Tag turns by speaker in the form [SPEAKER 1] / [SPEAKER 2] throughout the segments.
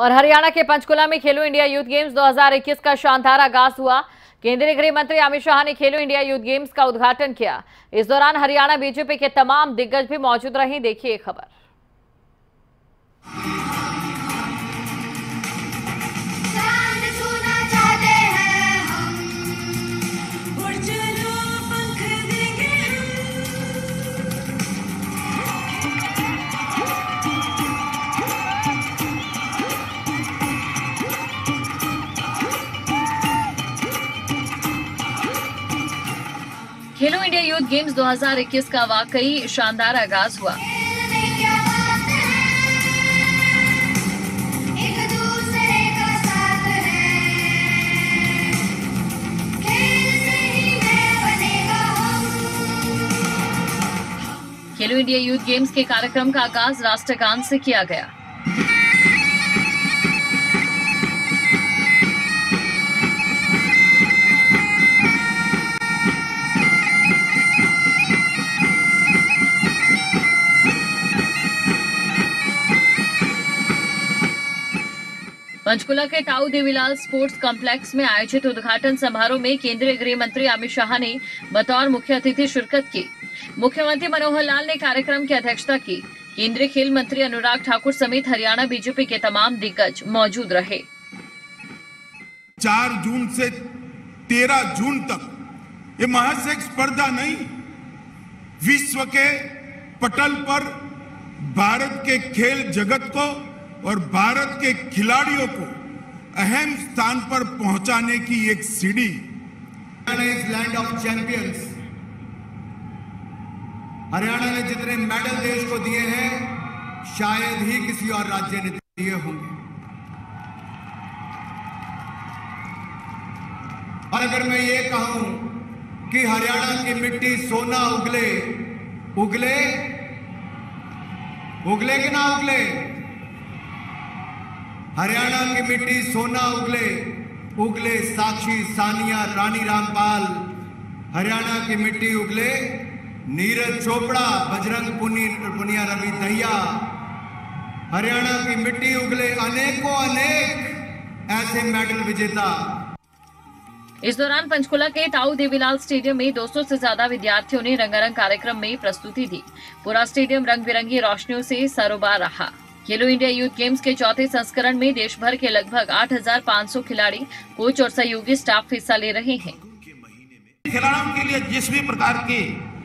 [SPEAKER 1] और हरियाणा के पंचकुला में खेलो इंडिया यूथ गेम्स 2021 का शानदार आगाज़ हुआ। केंद्रीय गृह मंत्री अमित शाह ने खेलो इंडिया यूथ गेम्स का उद्घाटन किया। इस दौरान हरियाणा बीजेपी के तमाम दिग्गज भी मौजूद रहे। देखिए खबर। खेलो इंडिया यूथ गेम्स 2021 का वाकई शानदार आगाज़ हुआ।
[SPEAKER 2] खेलो
[SPEAKER 1] इंडिया यूथ गेम्स के कार्यक्रम का आगाज़ राष्ट्रगान से किया गया। पंचकुला के टाउ देवीलाल स्पोर्ट्स कॉम्प्लेक्स में आयोजित उद्घाटन समारोह में केंद्रीय गृह मंत्री अमित शाह ने बतौर मुख्य अतिथि शिरकत की। मुख्यमंत्री मनोहर लाल ने कार्यक्रम की अध्यक्षता की। केंद्रीय खेल मंत्री अनुराग ठाकुर समेत हरियाणा बीजेपी के तमाम दिग्गज मौजूद रहे।
[SPEAKER 3] चार जून से तेरह जून तक, ये महज एक स्पर्धा नहीं, विश्व के पटल पर भारत के खेल जगत को और भारत के खिलाड़ियों को अहम स्थान पर पहुँचाने की एक सीढ़ी।
[SPEAKER 4] Land of champions. हरियाणा ने जितने मेडल देश को दिए हैं, शायद ही किसी और राज्य ने दिए होंगे। और अगर मैं ये कहूँ कि हरियाणा की मिट्टी सोना उगले उगले? उगले कि ना उगले? हरियाणा की मिट्टी सोना उगले उगले साक्षी सानिया रानी रामपाल। हरियाणा की मिट्टी उगले नीरज चोपड़ा, बजरंग पुनी, पुनिया रवि दहिया। हरियाणा की मिट्टी उगले अनेकों अनेक ऐसे मेडल विजेता।
[SPEAKER 1] इस दौरान पंचकुला के टाउ देवीलाल स्टेडियम में 200 से ज़्यादा विद्यार्थियों ने रंगारंग कार्यक्रम में प्रस्तुति दी। पूरा स्टेडियम रंग बिरंगी रोशनियों से सरोबार रहा। खेलो इंडिया यूथ गेम्स के चौथे संस्करण में देश भर के लगभग 8,500 खिलाड़ी कोच और सहयोगी स्टाफ हिस्सा ले रहे हैं।
[SPEAKER 5] खिलाड़ियों के लिए जिस भी प्रकार की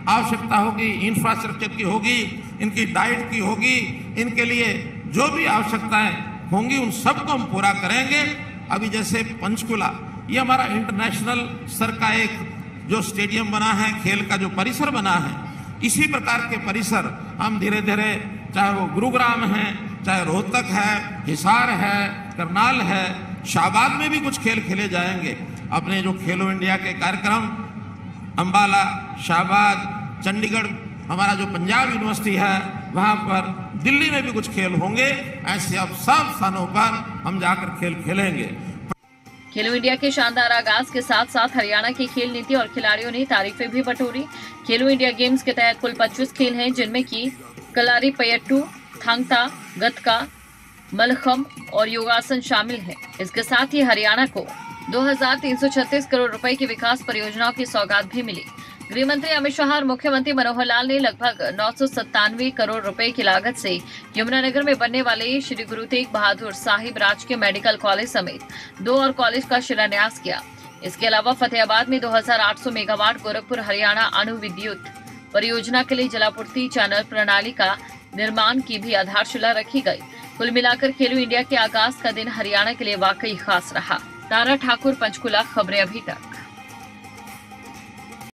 [SPEAKER 5] आवश्यकता होगी इंफ्रास्ट्रक्चर की होगी इनकी डाइट की होगी इनके लिए जो भी आवश्यकताएँ होंगी उन सबको हम पूरा करेंगे। अभी जैसे पंचकुला ये हमारा इंटरनेशनल स्तर का एक जो स्टेडियम बना है खेल का जो परिसर बना है इसी प्रकार के परिसर हम धीरे धीरे चाहे वो गुरुग्राम है चाहे रोहतक है, हिसार है, करनाल है, शाहबाद में भी कुछ खेल खेले जाएँगे। अपने जो खेलो इंडिया के कार्यक्रम, अंबाला, शाहबाद, चंडीगढ़, हमारा जो पंजाब यूनिवर्सिटी है, वहाँ पर दिल्ली में भी कुछ खेल होंगे। ऐसे अब सब स्थानों पर हम जाकर खेल खेलेंगे।
[SPEAKER 1] खेलो इंडिया के शानदार आगाज़ के साथ साथ हरियाणा की खेल नीति और खिलाड़ियों ने तारीफें भी बटोरी। खेलो इंडिया गेम्स के तहत कुल 25 खेल हैं, जिनमें की कलारी पयट्टू थांगता गतका मलखम और योगासन शामिल है। इसके साथ ही हरियाणा को 2,336 करोड़ रुपए की विकास परियोजनाओं की सौगात भी मिली। गृह मंत्री अमित शाह और मुख्यमंत्री मनोहर लाल ने लगभग नौ सौ सत्तानवे करोड़ रुपए की लागत से यमुनानगर में बनने वाले श्री गुरु तेग बहादुर साहिब राजकीय मेडिकल कॉलेज समेत दो और कॉलेज का शिलान्यास किया। इसके अलावा फतेहाबाद में 2800 मेगावाट गोरखपुर हरियाणा अणु विद्युत परियोजना के लिए जलापूर्ति चैनल प्रणाली का निर्माण की भी आधारशिला रखी गई। कुल मिलाकर खेलो इंडिया के आगाज़ का दिन हरियाणा के लिए वाकई खास रहा। तारा ठाकुर, पंचकुला, खबरें अभी तक।